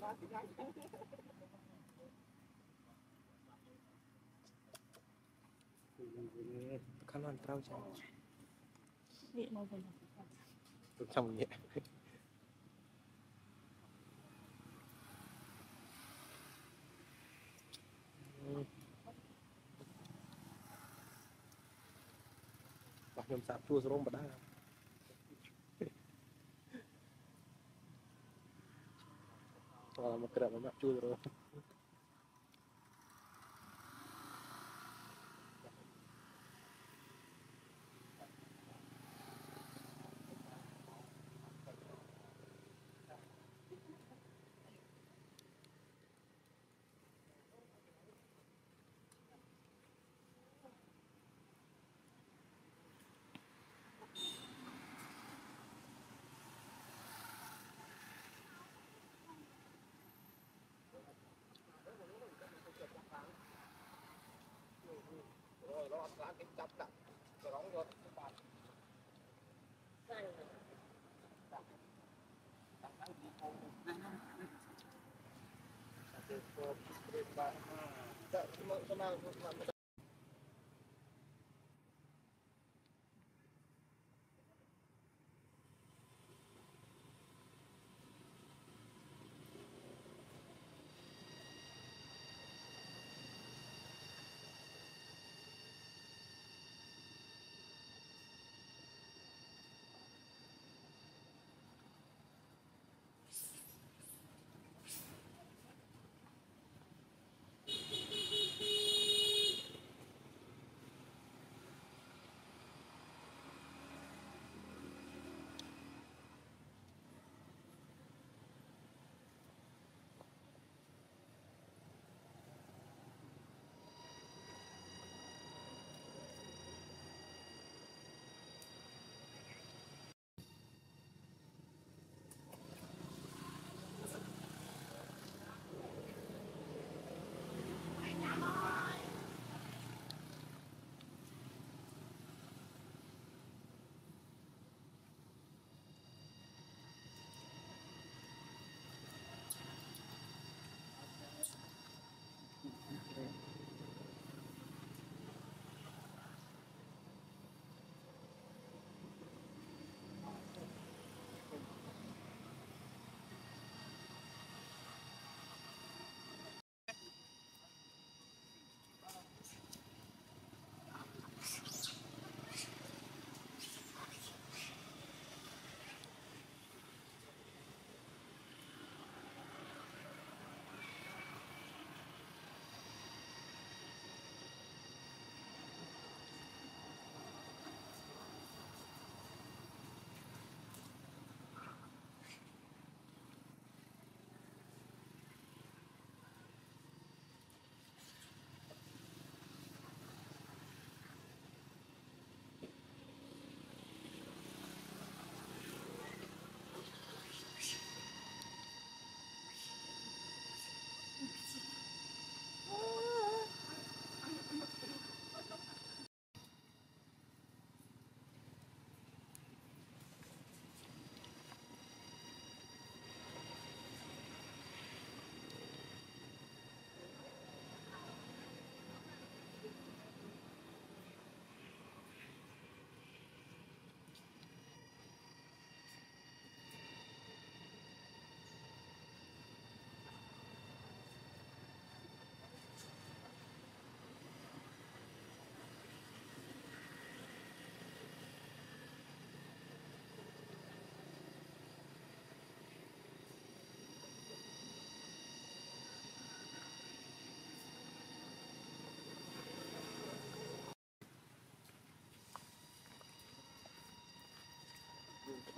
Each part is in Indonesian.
ខាងនោះត្រូវចាំវាមកវិញទៅចាំវាខ្ញុំសាប់ជួសរំបដា mau gerak mau maju rồi nó ăn cái chắp nặng nó đóng vô cái bàn dạ,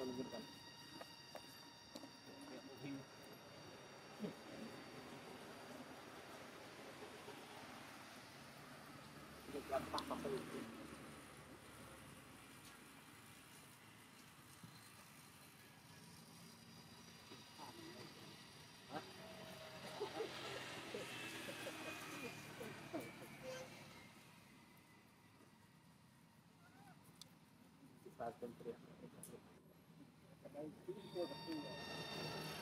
Kita luburkan. Gracias. 난 그때 바뀐 거야.